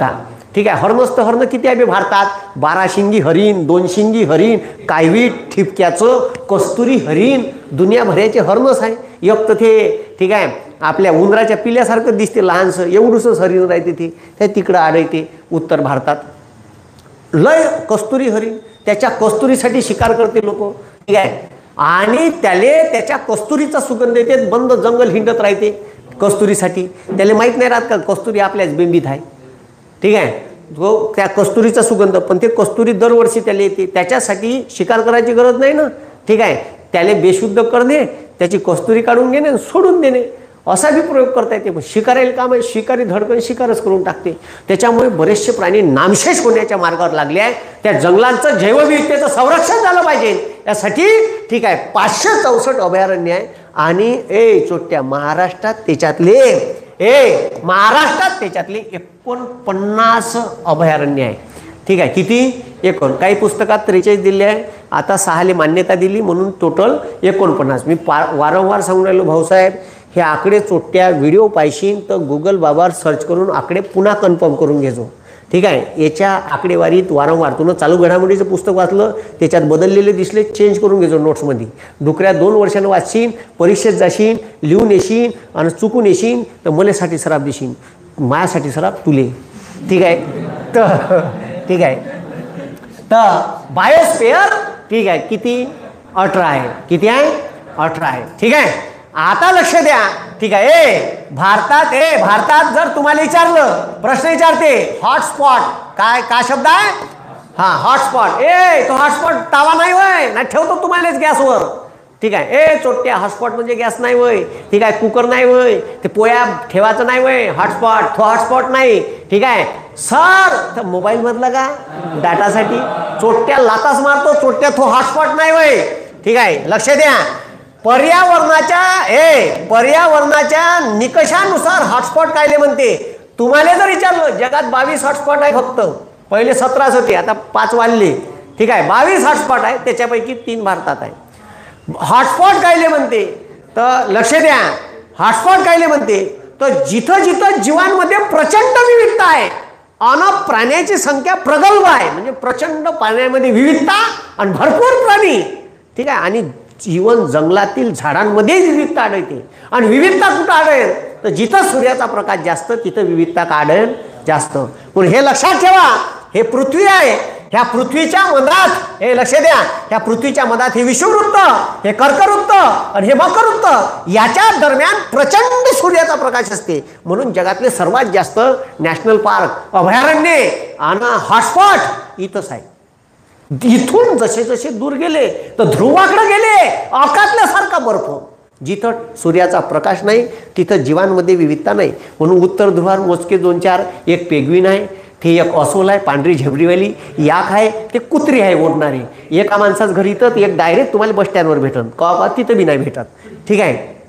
विविधता ठीक आहे हरणच हरण किती आहे बे भारतात? बारा शिंगी हरिण दोन शिंगी हरिण कायवीट ठिपक्याचं कस्तुरी हरिण. दुनियाभराचे हरणच आहे. एक तर ते ठीक आहे आपल्या उंदराच्या पिल्यासारखं दिसते लहानसं. एवढंसंच हरिण राहते ते. ते तिकडं आढळते उत्तर भारतात. लय कस्तुरी हरिण. त्याच्या कस्तुरीसाठी शिकार करते लोक. ठीक आहे. आणि त्याले त्याच्या कस्तुरीचा सुगंध येते. बंद जंगल हिंडत राहते कस्तुरीसाठी. त्याला माहीत नाही राहत का कस्तुरी आपल्याच बेंबीत आहे. ठीक आहे? तो त्या कस्तुरीचा सुगंध पण ते कस्तुरी दरवर्षी त्याला येते. त्याच्यासाठी शिकार करायची गरज नाही ना. ठीक आहे? त्याला बेशुद्ध करणे त्याची कस्तुरी काढून घेणे सोडून देणे. असा बी प्रयोग करता येते. पण शिकारायला काम आहे. शिकारी धडकन शिकारच करून टाकते. त्याच्यामुळे बरेचसे प्राणी नामशेष होण्याच्या मार्गावर लागले आहे. त्या जंगलांचं जैवविविधतेचं संरक्षण झालं पाहिजे. यासाठी ठीक आहे पाचशे चौसष्ट अभयारण्य आहे. आणि ए चोट्या महाराष्ट्रात त्याच्यातले ए महाराष्ट्रात त्याच्यातले एकोणपन्नास अभयारण्य आहे. ठीक आहे किती? एकोण. काही पुस्तकात त्रेचाळीस दिले आहे. आता सहाले मान्यता दिली म्हणून टोटल एकोणपन्नास. मी पा वारंवार सांगून राहिलो भाऊसाहेब हे आकडे चोट्या व्हिडिओ पाहिशीन तर गुगल बाबावर सर्च करून आकडे पुन्हा कन्फर्म करून घेजो. ठीक आहे? याच्या आकडेवारीत वारंवार तुला चालू घडामोडीचं पुस्तक वाचलं त्याच्यात बदललेले दिसले चेंज करून घेजो नोट्समध्ये डुकऱ्या दोन वर्षानं वाचशील परीक्षेत जाशील लिहून येशील आणि चुकून येशील तर मलेसाठी सराब देशील मायासाठी सराब तुले. ठीक आहे? तर ठीक आहे? तर बायोस्फेअर ठीक आहे? किती? अठरा आहे. किती आहे? अठरा आहे. ठीक आहे? आता लक्ष द्या. ठीक आहे. ए भारतात ए भारतात जर तुम्हाला विचारलं प्रश्न विचारते हॉटस्पॉट काय काय शब्द आहे? हा हॉटस्पॉट ए तो हॉटस्पॉट तावा नाही होय. नाही ठेवतो तुम्हालाच गॅसवर. ठीक आहे. ए चोट्या हॉटस्पॉट म्हणजे गॅस नाही वय ठीक आहे. कुकर नाही वय ते पोया ठेवायचं नाही वय हॉटस्पॉट तो हॉटस्पॉट नाही. ठीक आहे. सर तर मोबाईल मधलं का? डाटासाठी चोट्या लाताच मारतो. चोट्या तो हॉटस्पॉट नाही वय ठीक आहे. लक्ष द्या. पर्यावरणाच्या ए पर्यावरणाच्या निकषानुसार हॉटस्पॉट कायले म्हणते. तुम्हाला जर विचारलं जगात बावीस हॉटस्पॉट आहे फक्त. पहिले सतराच होते आता पाच वाढले. ठीक आहे बावीस हॉटस्पॉट आहे त्याच्यापैकी तीन भारतात आहे. हॉटस्पॉट कायले म्हणते? तर लक्ष द्या. हॉटस्पॉट कायले म्हणते? तर जिथं जिथं जीवांमध्ये प्रचंड विविधता आहे अन प्राण्याची संख्या प्रगल्भ आहे. म्हणजे प्रचंड प्राण्यामध्ये विविधता आणि भरपूर प्राणी. ठीक आहे आणि जीवन जंगलातील झाडांमध्ये विविधता आढळते. आणि विविधता कुठं आढळेल? तर जिथं सूर्याचा प्रकाश जास्त तिथं विविधता का आढळेल? जास्त. पण हे लक्षात ठेवा. हे पृथ्वी आहे. ह्या पृथ्वीच्या मधात हे लक्ष द्या. ह्या पृथ्वीच्या मधात हे विषुववृत्त हे कर्कवृत्त आणि हे मकरवृत्त याच्या दरम्यान प्रचंड सूर्याचा प्रकाश असते. म्हणून जगातले सर्वात जास्त नॅशनल पार्क अभयारण्ये आणि हॉटस्पॉट इथंच आहे. इथून जसे जसे दूर गेले तर ध्रुवाकडे गेले अकातल्यासारखा बर्फ. जिथं सूर्याचा प्रकाश नाही तिथं जीवांमध्ये विविधता नाही. म्हणून उत्तर ध्रुवावर मोजके दोन चार एक पेगवीन आहे ते एक असोल आहे पांढरी झेबरीवाली याक आहे ते कुत्री आहे ओढणारी. एका माणसाच घरी तर एक डायरेक्ट तुम्हाला बस स्टँडवर भेटन. का तिथं बी नाही भेटत. ठीक आहे?